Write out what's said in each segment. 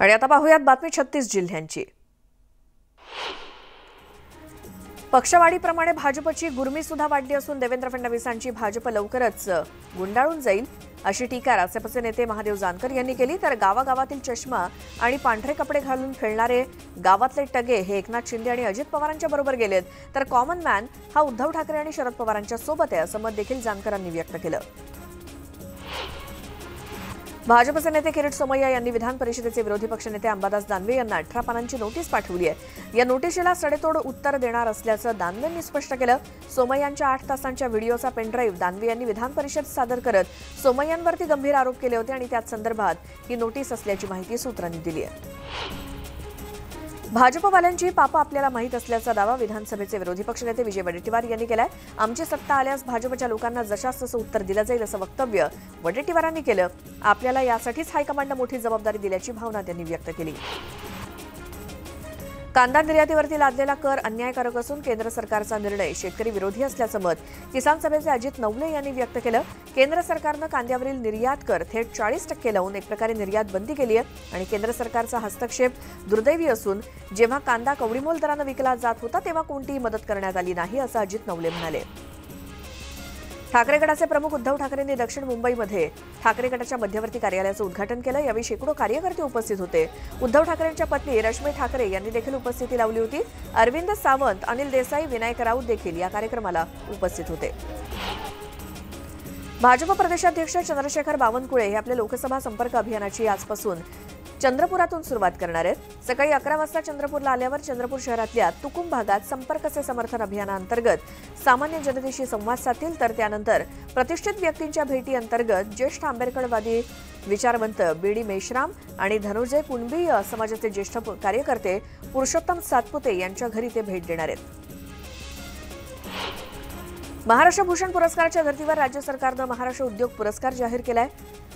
आणि आता पाहूयात बातमी छत्तीस जिल्ह्यांची. पक्षवाढीप्रमाणे भाजपची गुरमी सुद्धा वाढली असून देवेंद्र फडणवीसांची भाजप लवकरच गुंडाळून जाईल अशी टीका रासपचे नेते महादेव जानकर यांनी केली. तर गावागावातील चष्मा आणि पांढरे कपडे घालून खेळणारे गावातले टगे हे एकनाथ शिंदे आणि अजित पवारांच्या बरोबर गेलेत. तर कॉमन मॅन हा उद्धव ठाकरे आणि शरद पवारांच्या सोबत आहे असं मत देखील जानकरांनी व्यक्त केलं. भाजपचे नेते किरीट सोमय्या यांनी विधान परिषदेचे विरोधी पक्षनेते अंबादास दानवे यांना अठरा पानांची नोटीस पाठवली आहे. या नोटिशीला सडेतोड उत्तर देणार असल्याचं दानवेंनी स्पष्ट केलं. सोमय्यांच्या आठ तासांच्या व्हिडिओचा पेनड्राईव्ह दानवे यांनी विधान परिषद सादर करत सोमय्यांवरती गंभीर आरोप केले होते आणि त्याच संदर्भात ही नोटीस असल्याची माहिती सूत्रांनी दिली आहे. भाजपवाल्यांची पापं आपल्याला माहीत असल्याचा दावा विधानसभेचे विरोधी पक्षनेते विजय वडेट्टीवार यांनी केलाय. आमची सत्ता आल्यास भाजपच्या लोकांना जशास तसं उत्तर दिलं जाईल असं वक्तव्य वडेट्टीवारांनी केलं. आपल्याला यासाठीच हायकमांडनं मोठी जबाबदारी दिल्याची भावना त्यांनी व्यक्त केली. कांदा निर्यातीवरती लादलेला कर अन्यायकारक असून केंद्र सरकारचा निर्णय शेतकरी विरोधी असल्याचं मत किसान सभेचे अजित नवले यांनी व्यक्त केलं. केंद्र सरकारनं कांद्यावरील निर्यात कर थेट चाळीस टक्के लावून एक प्रकारे निर्यात बंदी केली आहे आणि केंद्र सरकारचा हस्तक्षेप दुर्दैवी असून जेव्हा कांदा कवडीमोल दरानं विकला जात होता तेव्हा कोणतीही मदत करण्यात आली नाही असं अजित नवले म्हणाले. ठाकरे गटाचे प्रमुख उद्धव ठाकरेंनी दक्षिण मुंबईमध्ये ठाकरे गटाच्या मध्यवर्ती कार्यालयाचं उद्घाटन केलं. यावेळी शेकडो कार्यकर्ते उपस्थित होते. उद्धव ठाकरेंच्या पत्नी रश्मी ठाकरे यांनी देखील उपस्थिती लावली होती. अरविंद सावंत अनिल देसाई विनायक राऊत देखील या कार्यक्रमाला उपस्थित होते. भाजप प्रदेशाध्यक्ष चंद्रशेखर बावनकुळे हे आपल्या लोकसभा संपर्क अभियानाची आजपासून चंद्रपुरातून सुरुवात करणार आहेत. सकाळी अकरा वाजता चंद्रपूरला आल्यावर चंद्रपूर शहरातल्या तुकुम भागात संपर्कचे समर्थन अभियानाअंतर्गत सामान्य जनतेशी संवाद साधतील. तर त्यानंतर प्रतिष्ठित व्यक्तींच्या भेटी अंतर्गत ज्येष्ठ आंबेडकरवादी विचारवंत बीडी मेश्राम आणि धनुजय कुणबीय समाजाचे ज्येष्ठ कार्यकर्ते पुरुषोत्तम सातपुते यांच्या घरी ते भेट देणार आहेत. महाराष्ट्र भूषण पुरस्काराच्या धर्तीवर राज्य सरकारनं महाराष्ट्र उद्योग पुरस्कार जाहीर केलाय.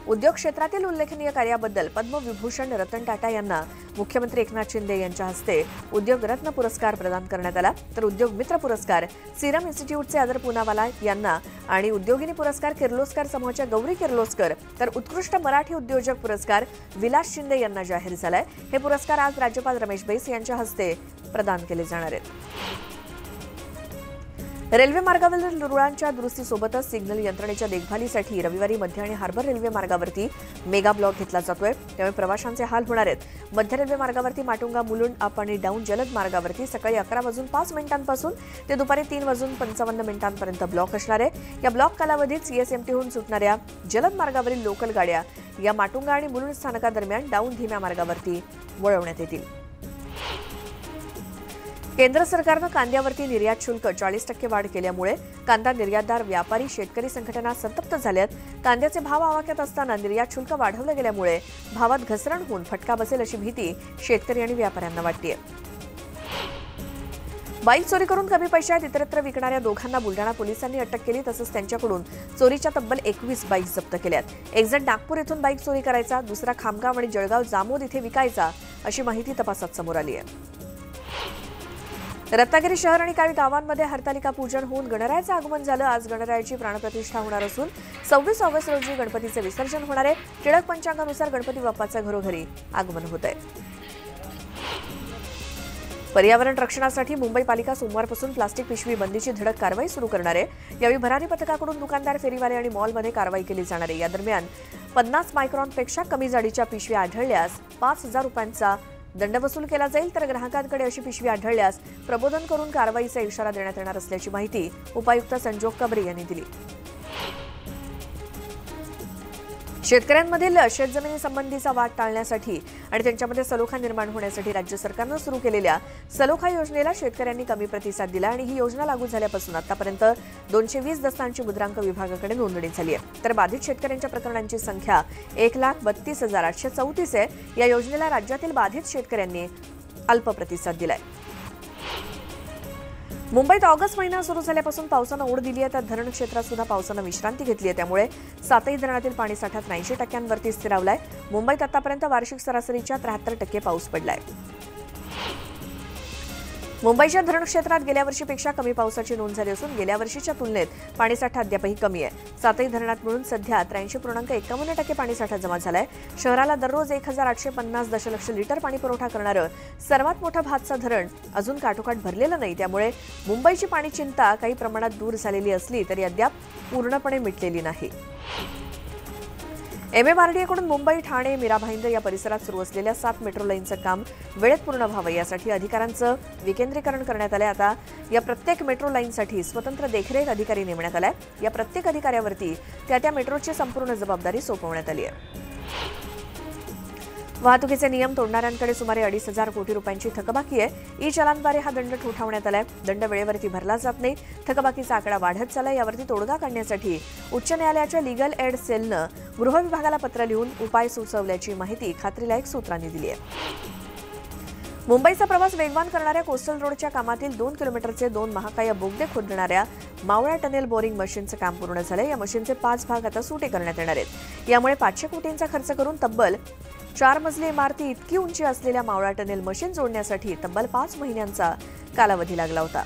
उद्योग क्षेत्रातील उल्लेखनीय कार्याबद्दल पद्मविभूषण रतन टाटा यांना मुख्यमंत्री एकनाथ शिंदे यांच्या हस्ते उद्योग रत्न पुरस्कार प्रदान करण्यात आला. तर उद्योग मित्र पुरस्कार सिरम इन्स्टिट्यूटचे आदर पुनावाला यांना आणि उद्योगिनी पुरस्कार किर्लोस्कर समूहाच्या गौरी किर्लोस्कर तर उत्कृष्ट मराठी उद्योजक पुरस्कार विलास शिंदे यांना जाहीर झालाय. हे पुरस्कार आज राज्यपाल रमेश बैस यांच्या हस्ते प्रदान केले जाणार आहेत. रेल्वे मार्गावरील रुळांच्या दुरुस्तीसोबतच सिग्नल यंत्रणेच्या देखभालीसाठी रविवारी मध्य आणि हार्बर रेल्वे मार्गावरती मेगा ब्लॉक घेतला जातोय. त्यामुळे प्रवाशांचे हाल होणार आहेत. मध्य रेल्वे मार्गावरती माटुंगा मुलुंड अप आणि डाऊन जलद मार्गावरती सकाळी अकरा वाजून पाच मिनिटांपासून ते दुपारी तीन वाजून पंचावन्न मिनिटांपर्यंत ब्लॉक असणार आहे. या ब्लॉक कालावधीत सीएसएमटीहून सुटणाऱ्या जलद मार्गावरील लोकल गाड्या या माटुंगा आणि मुलुंड स्थानकादरम्यान डाऊन धीम्या मार्गावरती वळवण्यात येतील. केंद्र सरकारनं कांद्यावरती निर्यात शुल्क चाळीस टक्के वाढ केल्यामुळे कांदा निर्यातदार व्यापारी शेतकरी संघटना संतप्त झाल्यात. कांद्याचे भाव आवाक्यात असताना निर्यात शुल्क वाढवलं गेल्यामुळे भावात घसरण होऊन फटका बसेल अशी भीती शेतकरी आणि व्यापाऱ्यांना वाटते बाईक चोरी करून कमी पैशात इतरत्र विकणाऱ्या दोघांना बुलढाणा पोलिसांनी अटक केली तसंच त्यांच्याकडून चोरीच्या तब्बल एकवीस बाईक जप्त केल्यात. एक जण नागपूर येथून बाईक चोरी करायचा दुसरा खामगाव आणि जळगाव जामोद इथे विकायचा अशी माहिती तपासात समोर आली आहे. रत्नागिरी शहर आणि काही गावांमध्ये हरतालिका पूजन होऊन गणरायाचं आगमन झालं. आज गणरायाची प्राणप्रतिष्ठा होणार असून सव्वीस ऑगस्ट रोजी गणपतीचे विसर्जन होणार आहे. टिळक पंचांगानुसार गणपती बाप्पाचं घरोघरी आगमन होत आहे पर्यावरण रक्षणासाठी मुंबई पालिका सोमवारपासून प्लास्टिक पिशवी बंदीची धडक कारवाई सुरू करणार आहे. यावेळी भरारी पथकाकडून दुकानदार फेरीवाले आणि मॉलमध्ये कारवाई केली जाणार आहे. या दरम्यान पन्नास मायक्रॉनपेक्षा कमी जाडीच्या पिशव्या आढळल्यास पाच हजार रुपयांचा दंड वसूल केला जाईल तर ग्राहकांकडे अशी पिशवी आढळल्यास प्रबोधन करून कारवाईचा इशारा देण्यात येणार असल्याची माहिती उपायुक्त संजोग कबरे यांनी दिली. शेतकऱ्यांमधील शेतजमिनीसंबंधीचा वाद टाळण्यासाठी आणि त्यांच्यामध्ये सलोखा निर्माण होण्यासाठी राज्य सरकारनं सुरू केलेल्या सलोखा योजनेला शेतकऱ्यांनी कमी प्रतिसाद दिला आणि ही योजना लागू झाल्यापासून आतापर्यंत दोनशे वीस दस्तांची मुद्रांक विभागाकडे नोंदणी झाली आहे. तर बाधित शेतकऱ्यांच्या प्रकरणांची संख्या एक लाख बत्तीस हजार आठशे चौतीस आहे. या योजनेला राज्यातील बाधित शेतकऱ्यांनी अल्प प्रतिसाद दिलाय. मुंबईत ऑगस्ट महिना सुरू झाल्यापासून पावसानं ओढ दिली आहे. तर धरण क्षेत्रात सुद्धा पावसानं विश्रांती घेतली आहे. त्यामुळे सातही धरणातील पाणी साठ्यात ऐंशी टक्क्यांवरती स्थिरावलाय. मुंबईत आतापर्यंत वार्षिक सरासरीच्या त्र्याहत्तर टक्के पाऊस पडलाय. मुंबईच्या धरण क्षेत्रात गेल्या वर्षीपेक्षा कमी पावसाची नोंद झाली असून गेल्या वर्षीच्या तुलनेत पाणीसाठा अद्यापही कमी आहे. सातही धरणात मिळून सध्या त्र्याऐंशी पूर्णांक एकावन्न टक्के पाणीसाठा जमा झालाय. शहराला दररोज एक हजार आठशे पन्नास दशलक्ष लिटर पाणी पुरवठा करणारं सर्वात मोठं भातचा धरण अजून काठोकाठ भरलेलं नाही. त्यामुळे मुंबईची पाणी चिंता काही प्रमाणात दूर झालेली असली तरी अद्याप पूर्णपणे मिटलेली नाही. एमएमआरडीएकडून मुंबई ठाणे मीरा भाईंदर या परिसरात सुरू असलेल्या सात मेट्रो लाईनचं काम वेळेत पूर्ण व्हावं यासाठी अधिकाऱ्यांचं विकेंद्रीकरण करण्यात आलं आता या प्रत्येक मेट्रो लाईनसाठी स्वतंत्र देखरेख अधिकारी नेमण्यात आलाय. या प्रत्येक अधिकाऱ्यावरती त्या त्या मेट्रोची संपूर्ण जबाबदारी सोपवण्यात आली आहे. वाहतुकीचे नियम तोडणाऱ्यांकडे सुमारे अडीच हजार कोटी रुपयांची थकबाकी आहे. ई चलानद्वारे हा दंड ठोठावण्यात आलाय. दंड वेळेवरती भरला जात नाही. थकबाकीचा आकडा वाढत चालाय यावरती तोडगा काढण्यासाठी उच्च न्यायालयाच्या लिगल एड सेलनं गृह विभागाला पत्र लिहून उपाय सुचवल्याची माहिती खात्रीलायक सूत्रांनी दिली आहे. मुंबईचा प्रवास वेगवान करणाऱ्या कोस्टल रोडच्या कामातील दोन किलोमीटरचे दोन महाकाय बोगदे खोदणाऱ्या मावळा टनेल बोरिंग मशीनचं काम पूर्ण झालं या मशीनचे पाच भाग आता सुटे करण्यात येणार आहेत. यामुळे पाचशे कोटींचा खर्च करून तब्बल चार मजली इमारती इतकी उंची असलेल्या मावळा टनेल मशीन जोडण्यासाठी तब्बल पाच महिन्यांचा कालावधी लागला होता.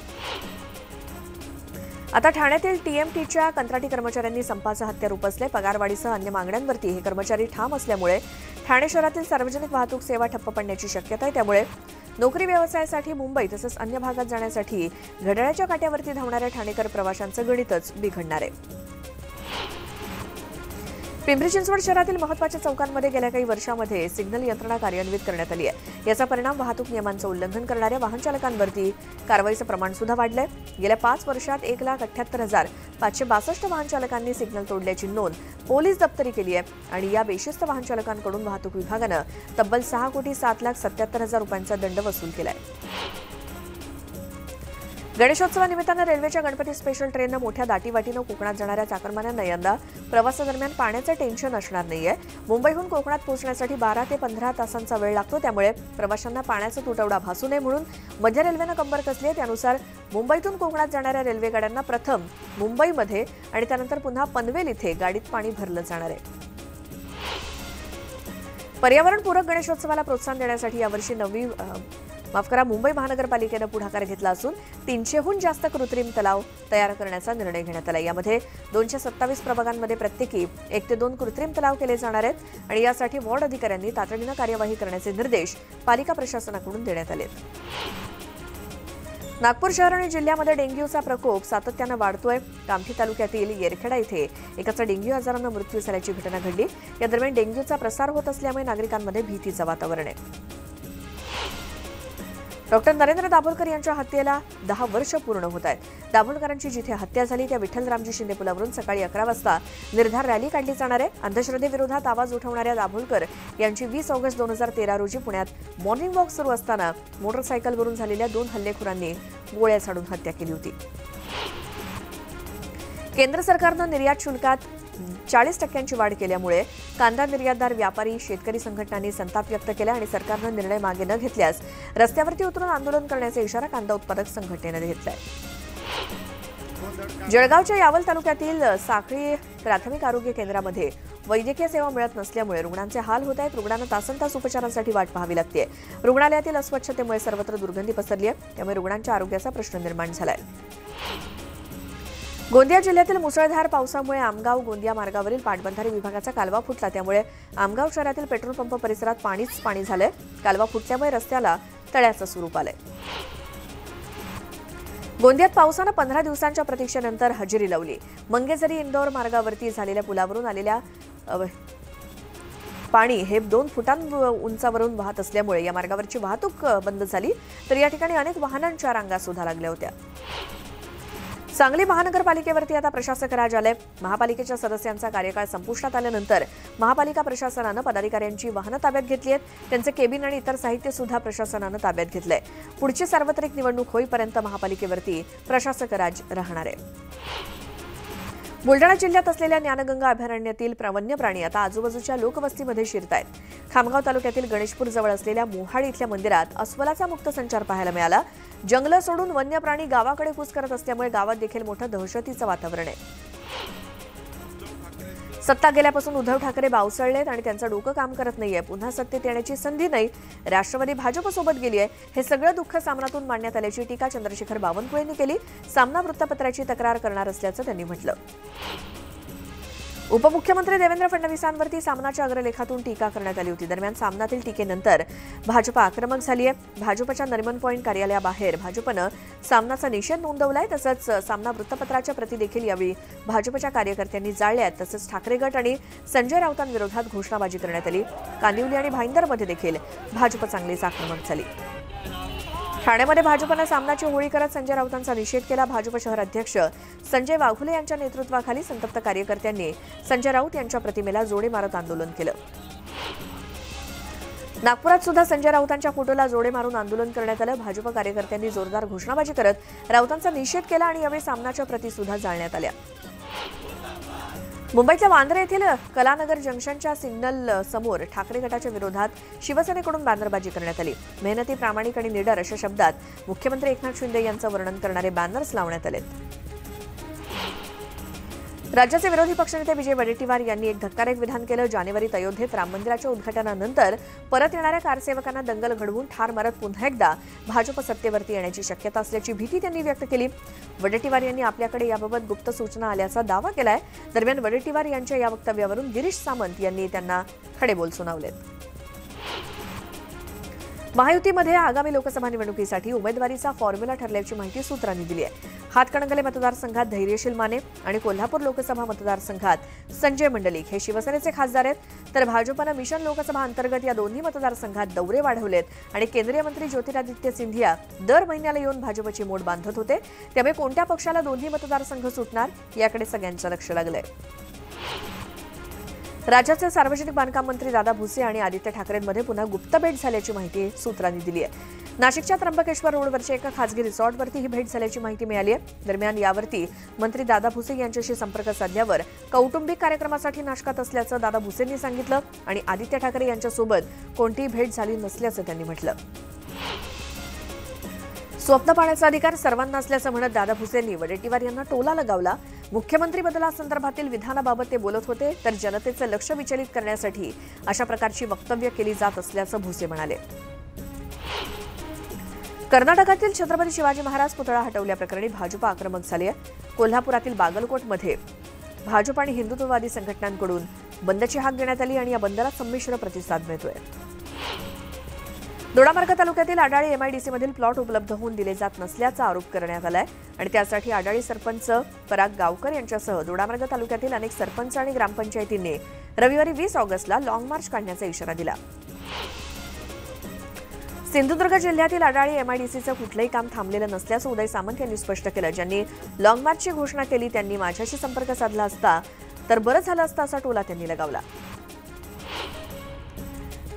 आता ठाण्यातील टीएमटीच्या कंत्राटी कर्मचाऱ्यांनी संपाचं हत्यार उपसले पगारवाढीसह अन्य मागण्यांवरती हे कर्मचारी ठाम असल्यामुळे ठाणे शहरातील सार्वजनिक वाहतूक सेवा ठप्प पडण्याची शक्यता आहे. त्यामुळे नोकरी व्यवसायासाठी मुंबई तसंच अन्य भागात जाण्यासाठी घड्याळ्याच्या काट्यावरती धावणाऱ्या ठाणेकर प्रवाशांचं गणितच बिघडणार आहे. पिंपरी चिंचवड शहरातील महत्त्वाच्या चौकांमध्ये गेल्या काही वर्षामध्ये सिग्नल यंत्रणा कार्यान्वित करण्यात आली आहे. याचा परिणाम वाहतूक नियमांचं उल्लंघन करणाऱ्या वाहन चालकांवरती कारवाईचं प्रमाण सुद्धा वाढलंय. गेल्या पाच वर्षात एक लाख अठ्याहत्तर हजार पाचशे बासष्ट वाहन चालकांनी सिग्नल तोडल्याची नोंद पोलीस दप्तरी केली आहे आणि या बेशिस्त वाहन चालकांकडून वाहतूक विभागानं तब्बल सहा कोटी सात लाख सत्याहत्तर हजार रुपयांचा दंड वसूल केला आहे गणेशोत्सवानिमित्तानं रेल्वेच्या गणपती स्पेशल ट्रेननं मोठ्या दाटीवाटीनं कोकणात जाणाऱ्या चाकरमान्यांना यंदा प्रवासादरम्यान पाण्याचं टेन्शन असणार नाहीये. मुंबईहून कोकणात पोहोचण्यासाठी बारा ते पंधरा तासांचा वेळ लागतो. त्यामुळे प्रवाशांना पाण्याचा तुटवडा भासू नये म्हणून मध्य रेल्वेनं कंबर कसली आहे त्यानुसार मुंबईतून कोकणात जाणाऱ्या रेल्वेगाड्यांना प्रथम मुंबईमध्ये आणि त्यानंतर पुन्हा पनवेल इथे गाडीत पाणी भरलं जाणार आहे. पर्यावरणपूरक गणेशोत्सवाला प्रोत्साहन देण्यासाठी यावर्षी नवी माफ करा मुंबई महानगरपालिकेनं पुढाकार घेतला असून तीनशेहून जास्त कृत्रिम तलाव तयार करण्याचा निर्णय घेण्यात आला. यामध्ये दोनशे सत्तावीस प्रभागांमध्ये प्रत्येकी एक ते दोन कृत्रिम तलाव केले जाणार आहेत आणि यासाठी वॉर्ड अधिकाऱ्यांनी तातडीनं कार्यवाही करण्याचे निर्देश पालिका प्रशासनाकडून देण्यात आले नागपूर शहर आणि जिल्ह्यामध्ये डेंग्यूचा प्रकोप सातत्यानं वाढतोय. कामठी तालुक्यातील येरखेडा इथे एकाचा डेंग्यू आजारानं मृत्यू झाल्याची घटना घडली. या दरम्यान डेंग्यूचा प्रसार होत असल्यामुळे नागरिकांमध्ये भीतीचं वातावरण आहे. डॉक्टर नरेंद्र दाभोलकर यांच्या हत्येला दहा वर्ष पूर्ण होत आहेत. दाभोलकरांची जिथे हत्या झाली त्या विठ्ठलरामजी शिंदे पुलावरून सकाळी अकरा वाजता निर्धार रॅली काढली जाणार आहे. अंधश्रद्धेविरोधात आवाज उठवणाऱ्या दाभोलकर यांची वीस ऑगस्ट दोन हजार तेरा रोजी पुण्यात मॉर्निंग वॉक सुरू असताना मोटरसायकलवरून झालेल्या दोन हल्लेखोरांनी गोळ्या झाडून हत्या केली होती. केंद्र सरकारनं निर्यात शुल्कात चाळीस टक्क्यांची वाढ केल्यामुळे कांदा निर्यातदार व्यापारी शेतकरी संघटनांनी संताप व्यक्त केला आणि सरकारनं निर्णय मागे न घेतल्यास रस्त्यावरती उतरून आंदोलन करण्याचा इशारा कांदा उत्पादक संघटनेनं घेतलाय. जळगावच्या यावल तालुक्यातील साखळी प्राथमिक आरोग्य केंद्रामध्ये वैद्यकीय सेवा मिळत नसल्यामुळे रुग्णांचे हाल होत आहेत. रुग्णांना तासन तास उपचारांसाठी वाट पाहावी लागते. रुग्णालयातील अस्वच्छतेमुळे सर्वत्र दुर्गंधी पसरली आहे. त्यामुळे रुग्णांच्या आरोग्याचा प्रश्न निर्माण झालाय. गोंदिया जिल्ह्यातील मुसळधार पावसामुळे आमगाव गोंदिया मार्गावरील पाटबंधारे विभागाचा कालवा फुटला. त्यामुळे आमगाव शहरातील पेट्रोल पंप परिसरात पाणीच पाणी झालंय. कालवा फुटल्यामुळे रस्त्याला तळ्याचं स्वरूप आलंय. गोंदियात पावसानं पंधरा दिवसांच्या प्रतीक्षेनंतर हजेरी लावली. मंगेझरी इंदौर मार्गावरती झालेल्या पुलावरून आलेल्या पाणी हे दोन फुटां उंचावरून वाहत असल्यामुळे या मार्गावरची वाहतूक बंद झाली. तर या ठिकाणी अनेक वाहनांच्या रांगा सुद्धा लागल्या होत्या. सांगली महानगरपालिकेवरती आता प्रशासक राज आलंय महापालिकेच्या सदस्यांचा कार्यकाळ संपुष्टात आल्यानंतर महापालिका प्रशासनानं पदाधिकाऱ्यांची वाहनं ताब्यात घेतली आहेत. त्यांचे केबिन आणि इतर साहित्य सुद्धा प्रशासनानं ताब्यात घेतलंय. पुढची सार्वत्रिक निवडणूक होईपर्यंत महापालिकेवरती प्रशासक राज राहणार आहे. बुलडाणा जिल्ह्यात असलेल्या ज्ञानगंगा अभयारण्यातील वन्य प्राणी आता आजूबाजूच्या लोकवस्तीमध्ये शिरत आहेत खामगाव तालुक्यातील गणेशपूर जवळ असलेल्या मोहाडी इथल्या मंदिरात अस्वलाचा मुक्त संचार पाहायला मिळाला. जंगलं सोडून वन्य प्राणी गावाकडे कूच करत असल्यामुळे गावात देखील मोठं दहशतीचं वातावरण आहे. सत्ता गेल्यापासून उद्धव ठाकरे बावसळलेत आणि त्यांचं डोकं काम करत नाहीये. पुन्हा सत्तेत येण्याची संधी नाही. राष्ट्रवादी भाजपसोबत गेली आहे हे सगळं दुःख सामनातून मांडण्यात आल्याची टीका चंद्रशेखर बावनकुळेंनी केली. सामना वृत्तपत्राची तक्रार करणार असल्याचं त्यांनी म्हटलं. उपमुख्यमंत्री देवेंद्र फडणवीसांवरती सामनाच्या अग्रलेखातून टीका करण्यात आली होती. दरम्यान सामनातील टीकेनंतर भाजप आक्रमक झाली आहे. भाजपच्या नरिमन पॉईंट कार्यालयाबाहेर भाजपनं सामनाचा निषेध नोंदवलाय. तसंच सामना वृत्तपत्राच्या प्रती देखील यावेळी भाजपच्या कार्यकर्त्यांनी जाळल्या तसंच ठाकरे गट आणि संजय राऊतांविरोधात घोषणाबाजी करण्यात आली. कांदिवली आणि भाईंदरमध्ये देखील भाजप चांगलीच आक्रमक झाली. ठाण्यामध्ये भाजपनं सामनाची होळी करत संजय राऊतांचा निषेध केला. भाजप शहर अध्यक्ष संजय वाघुले यांच्या नेतृत्वाखाली संतप्त कार्यकर्त्यांनी संजय राऊत यांच्या प्रतिमेला जोडे मारत आंदोलन केलं. नागपुरात सुद्धा संजय राऊतांच्या फोटोला जोडे मारून आंदोलन करण्यात आलं. भाजप कार्यकर्त्यांनी जोरदार घोषणाबाजी करत राऊतांचा निषेध केला आणि यावेळी सामनाच्या प्रती सुद्धा जाळण्यात आल्या. मुंबईतल्या वांद्रे येथील कलानगर जंक्शनच्या सिग्नल समोर ठाकरे गटाच्या विरोधात शिवसेनेकडून बॅनरबाजी करण्यात आली. मेहनती प्रामाणिक आणि निडर अशा शब्दात मुख्यमंत्री एकनाथ शिंदे यांचं वर्णन करणारे बॅनर्स लावण्यात आलेत. राज्याचे विरोधी पक्षनेते विजय वडेट्टीवार यांनी एक धक्कादायक विधान केलं. जानेवारीत अयोध्येत राम मंदिराच्या उद्घाटनानंतर परत येणाऱ्या कारसेवकांना दंगल घडवून ठार मारत पुन्हा एकदा भाजप सत्तेवरती येण्याची शक्यता असल्याची भीती त्यांनी व्यक्त केली. वडेट्टीवार यांनी आपल्याकडे याबाबत गुप्त सूचना आल्याचा दावा केलाय. दरम्यान वडेट्टीवार यांच्या या वक्तव्यावरून गिरीश सामंत यांनी त्यांना खडेबोल सुनावलेत. महायुतीमध्ये आगामी लोकसभा निवडणुकीसाठी उमेदवारीचा फॉर्म्युला ठरल्याची माहिती सूत्रांनी दिली आहे. हातकणंगले मतदारसंघात धैर्यशील माने आणि कोल्हापूर लोकसभा मतदारसंघात संजय मंडलिक हे शिवसेनेचे खासदार आहेत. तर भाजपनं मिशन लोकसभा अंतर्गत या दोन्ही मतदारसंघात दौरे वाढवलेत आणि केंद्रीय मंत्री ज्योतिरादित्य सिंधिया दर महिन्याला येऊन भाजपची मोड बांधत होते. त्यामुळे कोणत्या पक्षाला दोन्ही मतदारसंघ सुटणार याकडे सगळ्यांचं लक्ष लागलंय. राज्याचे सार्वजनिक बांधकाम मंत्री दादा भुसे आणि आदित्य ठाकरेंमध्ये पुन्हा गुप्त भेट झाल्याची माहिती सूत्रांनी दिली आहे. नाशिकच्या त्र्यंबकेश्वर रोडवरच्या एका खासगी रिसॉर्टवरती ही भेट झाल्याची माहिती मिळाली आहे. दरम्यान यावरती मंत्री दादा भुसे यांच्याशी संपर्क साधल्यावर कौटुंबिक कार्यक्रमासाठी नाशकात असल्याचं दादा भुसेंनी सांगितलं आणि आदित्य ठाकरे यांच्यासोबत कोणतीही भेट झाली नसल्याचं त्यांनी म्हटलं. स्वप्न पाहण्याचा अधिकार सर्वांना असल्याचं म्हणत दादा भुसेंनी वडेट्टीवार यांना टोला लगावला. मुख्यमंत्री बदलासंदर्भातील विधानाबाबत ते बोलत होते तर जनतेचं लक्ष विचलित करण्यासाठी अशा प्रकारची वक्तव्य केली जात असल्याचं भुसे म्हणाले. कर्नाटकातील छत्रपती शिवाजी महाराज पुतळा हटवल्याप्रकरणी भाजप आक्रमक झाली आहे. कोल्हापुरातील बागलकोटमध्ये भाजप आणि हिंदुत्ववादी संघटनांकडून बंदची हाक देण्यात आली आणि या बंदला संमिश्र प्रतिसाद मिळतोय. दोडामार्ग तालुक्यातील आडाळी एमआयडीसीमधील प्लॉट उपलब्ध होऊन दिले जात नसल्याचा आरोप करण्यात आलाय. आणि त्यासाठी आडाळी सरपंच पराग गावकर यांच्यासह दोडामार्ग तालुक्यातील अनेक सरपंच आणि ग्रामपंचायतींनी रविवारी वीस ऑगस्टला लाँग मार्च काढण्याचा इशारा दिला. सिंधुदुर्ग जिल्ह्यातील आडाळी एमआयडीसीचं कुठलंही काम थांबलेलं नसल्याचं उदय सामंत यांनी स्पष्ट केलं. ज्यांनी लाँग मार्चची घोषणा केली त्यांनी माझ्याशी संपर्क साधला असता तर बरं झालं असतं असा टोला त्यांनी लगावला.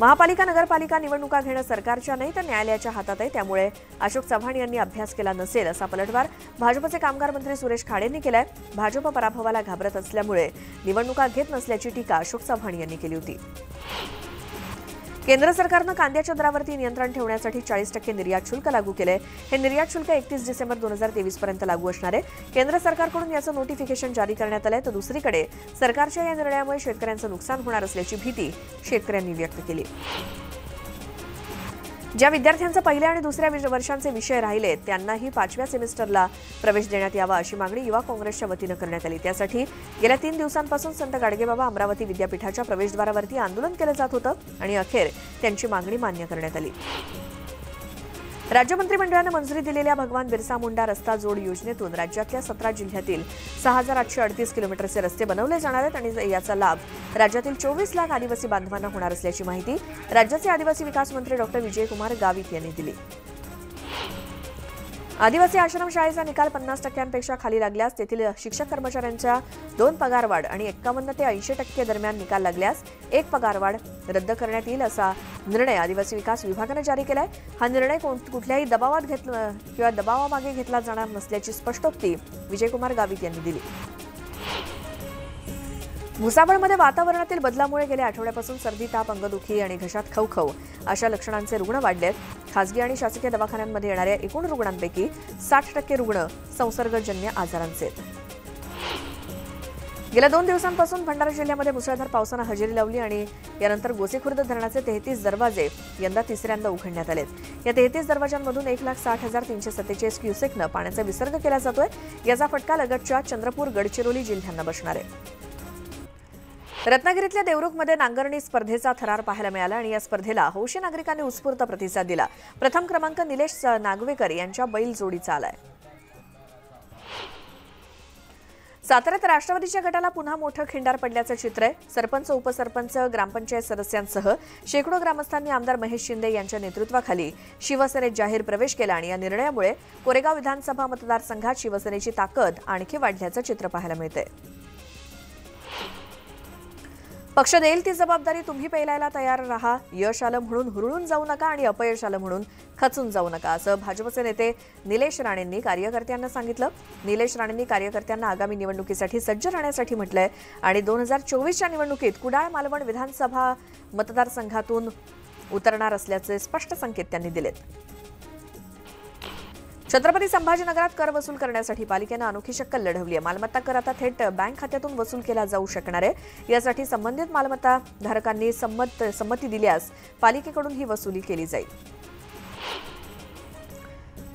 महापालिका नगरपालिका निवडणुका घेणं सरकारच्या नाही तर न्यायालयाच्या हातात आहे. त्यामुळे अशोक चव्हाण यांनी अभ्यास केला नसेल असा पलटवार भाजपचे कामगार मंत्री सुरेश खाडेंनी केलाय. भाजप पराभवाला घाबरत असल्यामुळे निवडणुका घेत नसल्याची टीका अशोक चव्हाण यांनी केली होती. केंद्र सरकारनं कांद्याच्या दरावरती नियंत्रण ठेवण्यासाठी चाळीस टक्के निर्यात शुल्क लागू केलंय. हे निर्यात शुल्क एकतीस डिसेंबर दोन हजार तेवीस पर्यंत लागू असणार आहे. केंद्र सरकारकडून याचं नोटिफिकेशन जारी करण्यात आलंय. तर दुसरीकडे सरकारच्या या निर्णयामुळे शेतकऱ्यांचं नुकसान होणार असल्याची भीती शेतकऱ्यांनी व्यक्त केली. ज्या विद्यार्थ्यांचं पहिल्या आणि दुसऱ्या वर्षांचे विषय राहिले त्यांनाही पाचव्या सेमिस्टरला प्रवेश देण्यात यावा अशी मागणी युवा काँग्रेसच्या वतीनं करण्यात आली. त्यासाठी गेल्या तीन दिवसांपासून संत गाडगेबाबा अमरावती विद्यापीठाच्या प्रवेशद्वारावरती आंदोलन केलं जात होतं आणि अखेर त्यांची मागणी मान्य करण्यात आली. राज्य मंत्रिमंडळानं मंजुरी दिलेल्या भगवान बिरसा मुंडा रस्ता जोड योजनेतून राज्यातल्या सतरा जिल्ह्यातील सहा हजार आठशे अडतीस किलोमीटरचे रस्ते बनवले जाणार आहेत आणि याचा लाभ राज्यातील चोवीस लाख आदिवासी बांधवांना होणार असल्याची माहिती राज्याचे आदिवासी विकास मंत्री डॉक्टर विजयकुमार गावित यांनी दिली. आदिवासी आश्रमशाळेचा निकाल पन्नास टक्क्यांपेक्षा खाली लागल्यास तेथील शिक्षक कर्मचाऱ्यांच्या दोन पगारवाढ आणि एक्कावन्न ते ऐंशी टक्के दरम्यान निकाल लागल्यास एक पगारवाढ रद्द करण्यात येईल असा निर्णय आदिवासी विकास विभागानं जारी केलाय. हा निर्णय कोण- कुठल्याही दबावात घेतला किंवा दबावामागे घेतला जाणार नसल्याची स्पष्टोक्ती विजयकुमार गावित यांनी दिली. भुसावळमध्ये वातावरणातील बदलामुळे गेल्या आठवड्यापासून सर्दी ताप अंगदुखी आणि घशात खवखव अशा लक्षणांचे रुग्ण वाढलेत. खासगी आणि शासकीय दवाखान्यांमध्ये येणाऱ्या एकूण रुग्णांपैकी साठ टक्के रुग्ण संसर्गजन्य आजारांचे आहेत. गेल्या दोन दिवसांपासून भंडारा जिल्ह्यामध्ये मुसळधार पावसानं हजेरी लावली आणि यानंतर गोसेखुर्द धरणाचे तेहतीस दरवाजे यंदा तिसऱ्यांदा उघडण्यात आलेत. या तेहतीस दरवाजांमधून एक लाख साठ हजार तीनशे सत्तेचाळीस क्युसेकनं पाण्याचा विसर्ग केला जातोय. याचा फटका लगतच्या चंद्रपूर गडचिरोली जिल्ह्यांना बसणार आहे. रत्नागिरीतल्या देवरुखमध्ये नांगरणी स्पर्धेचा थरार पाहायला मिळाला आणि या स्पर्धेला हौशी नागरिकांनी उत्स्फूर्त प्रतिसाद दिला. प्रथम क्रमांक निलेश नागवेकर यांच्या बैल जोडीचा आलाय. साताऱ्यात राष्ट्रवादीच्या गटाला पुन्हा मोठं खिंडार पडल्याचं चित्र आहे. सरपंच उपसरपंच ग्रामपंचायत सदस्यांसह शेकडो ग्रामस्थांनी आमदार महेश शिंदे यांच्या नेतृत्वाखाली शिवसेनेत जाहीर प्रवेश केला आणि या निर्णयामुळे कोरेगाव विधानसभा मतदारसंघात शिवसेनेची ताकद आणखी वाढल्याचं चित्र पाहायला मिळतंय. पक्ष देईल ती जबाबदारी तुम्ही पेलायला तयार राहा. यश आलं म्हणून हुरळून जाऊ नका आणि अपयश आलं म्हणून खचून जाऊ नका असं भाजपचे नेते निलेश राणेंनी कार्यकर्त्यांना सांगितलं. निलेश राणेंनी कार्यकर्त्यांना आगामी निवडणुकीसाठी सज्ज राहण्यासाठी म्हटलंय आणि दोन हजार चोवीसच्या निवडणुकीत कुडाळ मालवण विधानसभा मतदारसंघातून उतरणार असल्याचे स्पष्ट संकेत त्यांनी दिलेत. छत्रपती संभाजीनगरात कर वसूल करण्यासाठी पालिकेनं अनोखी शक्कल लढवली आहे. मालमत्ता कर आता थेट बँक खात्यातून वसूल केला जाऊ शकणार आहे. यासाठी संबंधित मालमत्ता धारकांनी संमत संमती दिल्यास पालिकेकडून ही वसुली केली जाईल.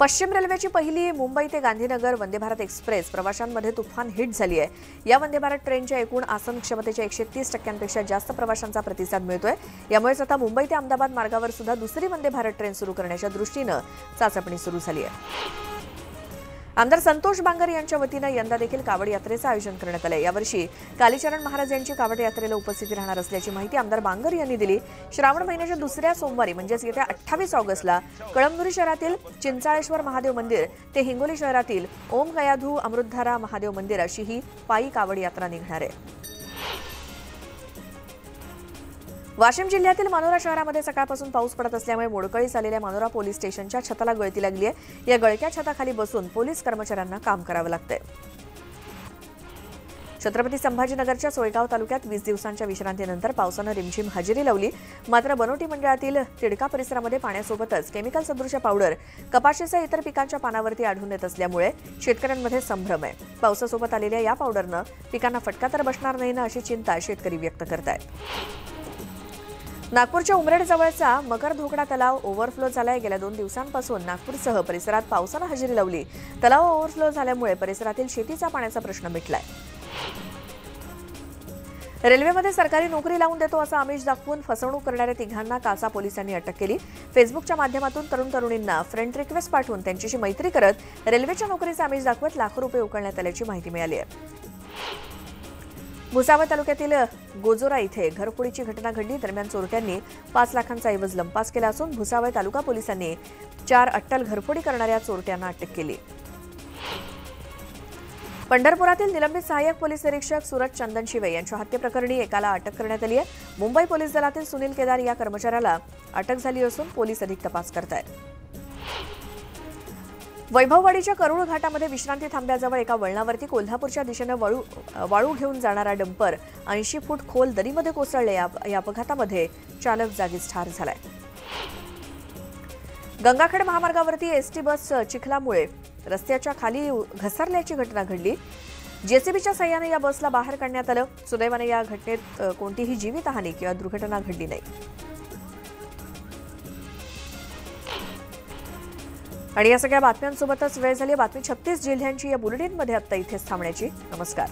पश्चिम रेल्वेची पहिली मुंबई ते गांधीनगर वंदे भारत एक्सप्रेस प्रवाशांमध्ये तुफान हिट झाली आहे. या वंदे भारत ट्रेनच्या एकूण आसन क्षमतेच्या एकशे तीस टक्क्यांपेक्षा जास्त प्रवाशांचा प्रतिसाद मिळतोय. यामुळेच आता मुंबई ते अहमदाबाद मार्गावर सुद्धा दुसरी वंदे भारत ट्रेन सुरू करण्याच्या दृष्टीनं चाचपणी सुरू झाली आहे. आमदार संतोष बांगर यांच्या वतीनं यंदा देखील कावड यात्रेचं आयोजन करण्यात आलं यावर्षी कालीचरण महाराज यांची कावड यात्रेला उपस्थिती राहणार असल्याची माहिती आमदार बांगर यांनी दिली. श्रावण महिन्याच्या दुसऱ्या सोमवारी म्हणजेच येत्या अठ्ठावीस ऑगस्टला कळमनुरी शहरातील चिंचाळेश्वर महादेव मंदिर ते हिंगोली शहरातील ओम गयाधू अमृतधारा महादेव मंदिर अशी ही पायी कावड यात्रा निघणार आहे. वाशिम जिल्ह्यातील मानोरा शहरामध्ये सकाळपासून पाऊस पडत असल्यामुळे मोडकळीस आलेल्या मानोरा पोलीस स्टेशनच्या छताला गळती लागली आहे. या गळक्या छताखाली बसून पोलीस कर्मचाऱ्यांना काम करावं लागतंय. छत्रपती संभाजीनगरच्या सोयगाव तालुक्यात वीस दिवसांच्या विश्रांतीनंतर पावसानं रिमझिम हजेरी लावली. मात्र बनोटी मंडळातील तिडका परिसरामध्ये पाण्यासोबतच केमिकल सदृश पावडर कपाशीसह इतर पिकांच्या पानावरती आढळून येत असल्यामुळे शेतकऱ्यांमध्ये संभ्रम आहे. पावसासोबत आलेल्या या पावडरनं पिकांना फटका तर बसणार नाही ना अशी चिंता शेतकरी व्यक्त करतायत. नागपूरच्या उमरेड जवळचा मकर धोकडा तलाव ओव्हरफ्लो झालाय. गेल्या दोन दिवसांपासून नागपूरसह परिसरात पावसानं हजेरी लावली. तलाव ओव्हरफ्लो झाल्यामुळे परिसरातील शेतीचा पाण्याचा प्रश्न मिटलाय. रेल्वेमध्ये सरकारी नोकरी लावून देतो असं आमिष दाखवून फसवणूक करणाऱ्या तिघांना कासा पोलिसांनी अटक केली. फेसबुकच्या माध्यमातून तरुण तरुणींना फ्रेंड रिक्वेस्ट पाठवून त्यांच्याशी मैत्री करत रेल्वेच्या नोकरीचं आमिष दाखवत लाखो रुपये उकळण्यात आल्याची माहिती मिळाली आहे. भुसावळ तालुक्यातील गोजोरा इथे घरफोडीची घटना घडली. दरम्यान चोरट्यांनी पाच लाखांचा ऐवज लंपास केला असून भुसावळ तालुका पोलिसांनी चार अट्टल घरफोडी करणाऱ्या चोरट्यांना अटक केली. पंढरपुरातील निलंबित सहाय्यक पोलीस निरीक्षक सुरज चंदन शिवे यांच्या हत्येप्रकरणी एकाला अटक करण्यात आली आहे. मुंबई पोलीस दलातील सुनील केदार या कर्मचाऱ्याला अटक झाली असून पोलीस अधिक तपास करत आहेत वैभववाडीच्या करुळ घाटामध्ये विश्रांती थांब्याजवळ एका वळणावरती कोल्हापूरच्या दिशेनं वळू वाळू घेऊन जाणारा डंपर ऐंशी फूट खोल दरीमध्ये कोसळले. या या अपघातामध्ये चालक जागीच ठार झालाय. गंगाखेड महामार्गावरती एसटी बस चिखलामुळे रस्त्याच्या खाली घसरल्याची घटना घडली. जेसीबीच्या सहाय्याने या बसला बाहेर काढण्यात आलं. सुदैवाने या घटनेत कोणतीही जीवितहानी किंवा दुर्घटना घडली नाही. आणि या सगळ्या बातम्यांसोबतच वेळ झाली बातमी छत्तीस जिल्ह्यांची या बुलेटिनमध्ये आत्ता इथेच थांबण्याची. नमस्कार.